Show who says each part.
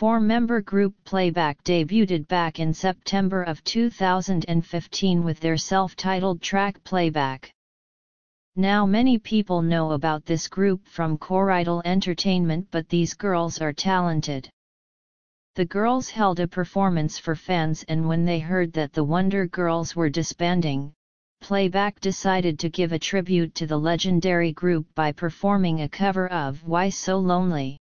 Speaker 1: Four-member group Playback debuted back in September of 2015 with their self-titled track Playback. Now many people know about this group from Coridel Entertainment but these girls are talented. The girls held a performance for fans and when they heard that the Wonder Girls were disbanding, Playback decided to give a tribute to the legendary group by performing a cover of Why So Lonely.